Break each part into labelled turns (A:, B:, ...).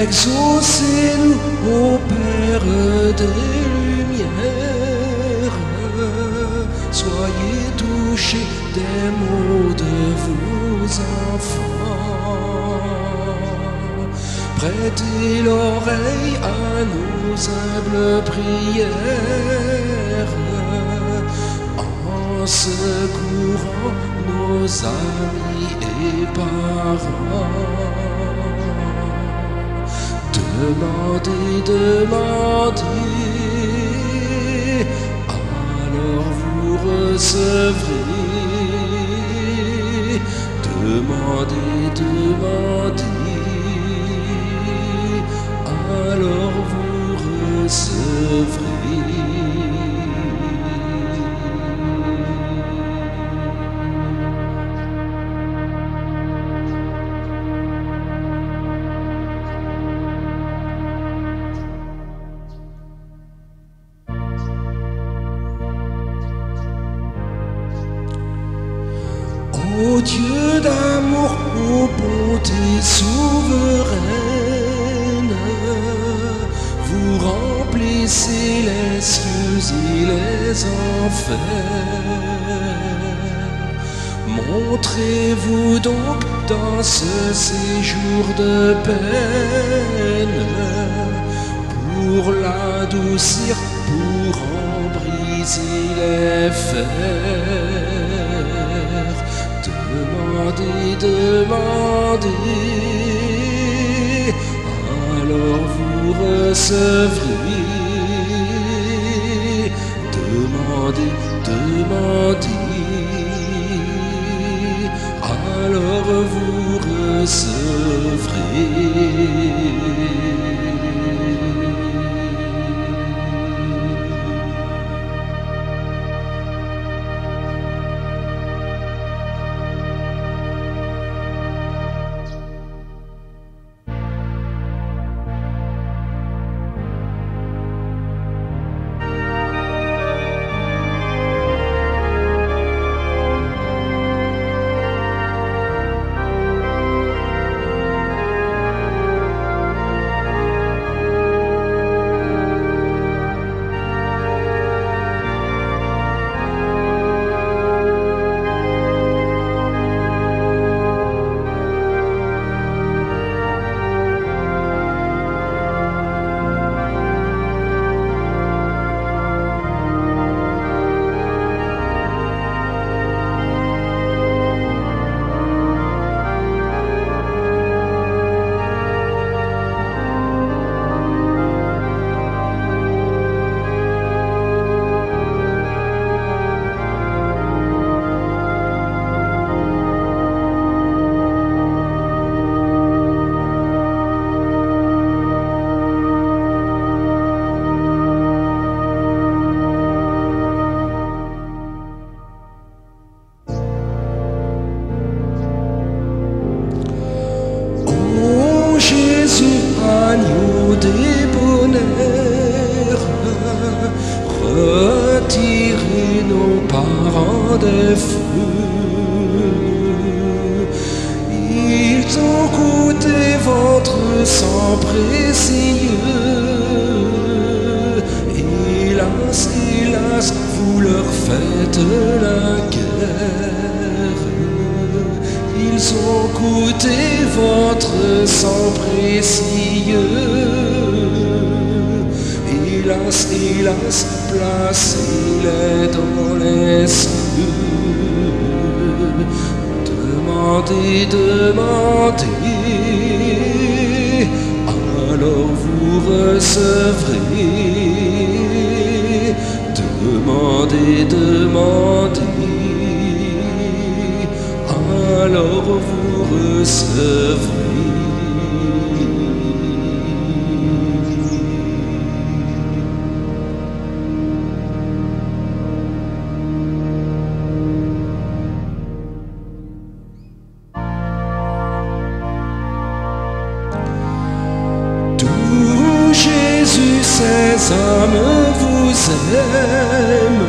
A: Exaucez-nous, ô Père des Lumières, soyez touchés des mots de vos enfants. Prêtez l'oreille à nos humbles prières en secourant nos amis et parents. Demandez, demandez, alors vous recevrez. Demandez, demandez, alors vous recevrez. Souveraine, vous remplissez les cieux et les enfers. Montrez-vous donc dans ce séjour de peine pour l'adoucir, pour en briser les fers. Demandez, alors vous recevrez. Parents des feux. Ils ont coûté votre sang précieux. Hélas, hélas, vous leur faites la guerre. Ils ont coûté votre sang précieux. Hélas, hélas, placez-les dans les cieux. Demandez, demandez, alors vous recevrez. Demandez, demandez, alors vous recevrez. Âmes vous aiment.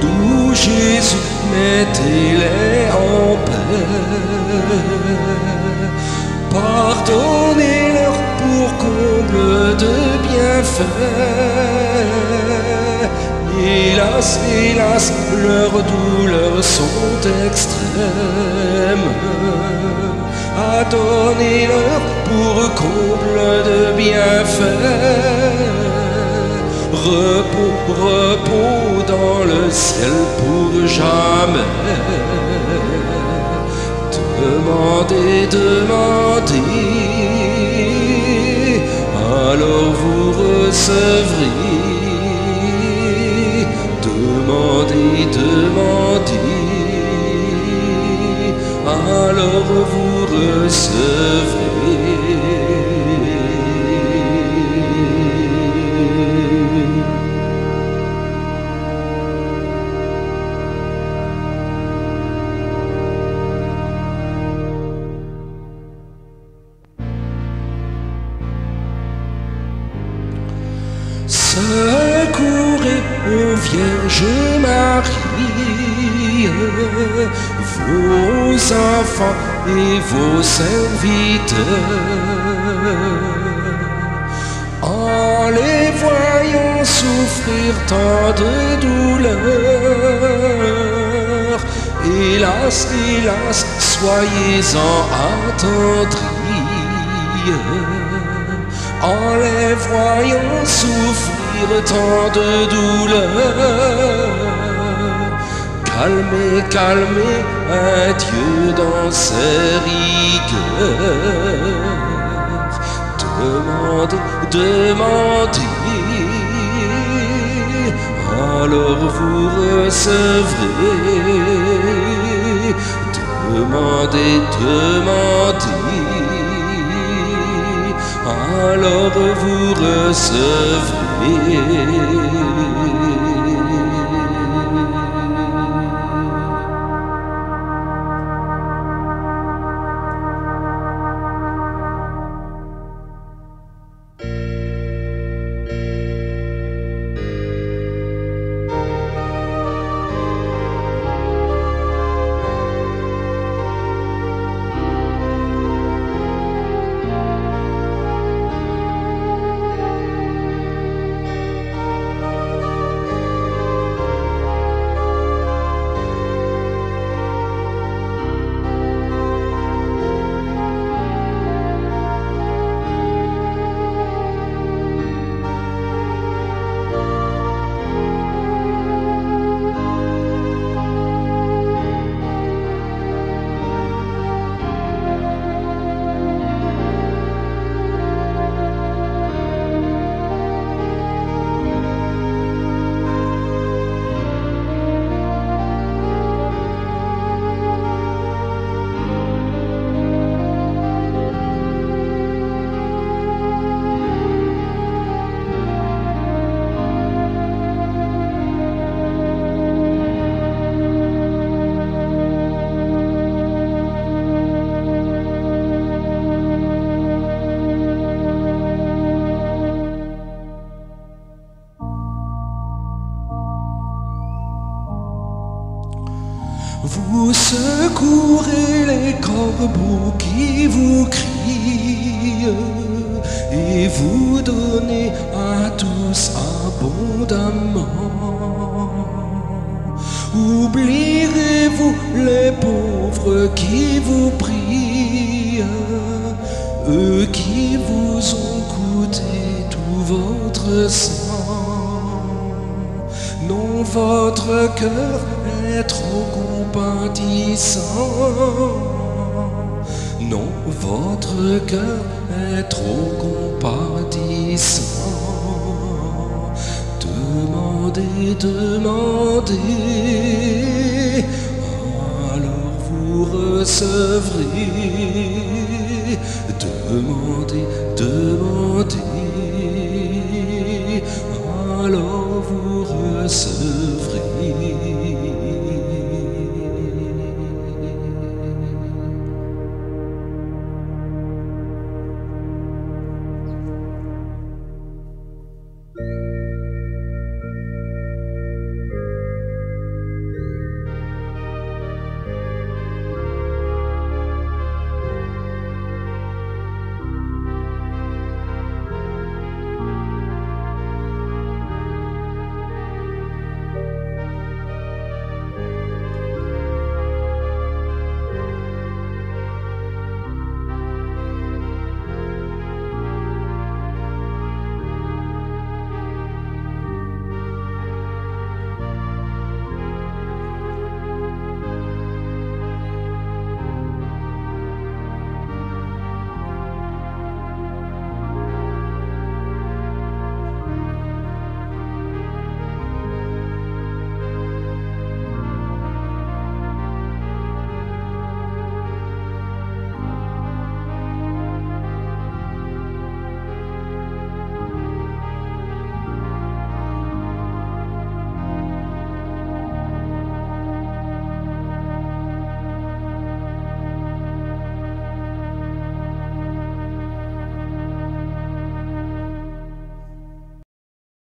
A: D'où Jésus, mettez-les en paix. Pardonnez leurs comble de bienfaits. Hélas, hélas, leurs douleurs sont extrêmes. Donner leur pour comble de bienfaits. Repos, repos dans le ciel pour jamais. Demandez, demandez, alors vous recevrez. Secourez, ô Vierge Marie, vos enfants et vos serviteurs. En les voyant souffrir tant de douleurs, hélas, hélas, soyez-en attendris en les voyant souffrir tant de douleurs. Calmez, calmez un Dieu dans ses rigueurs. Demandez, demandez, alors vous recevrez. Demandez, demandez alors vous recevrez. Et vous donnez à tous abondamment. Oublierez-vous les pauvres qui vous prient, eux qui vous ont coûté tout votre sang Non, votre cœur est trop compatissant. Non, votre cœur est trop compatissant. Demandez, demandez, alors vous recevrez. Demandez,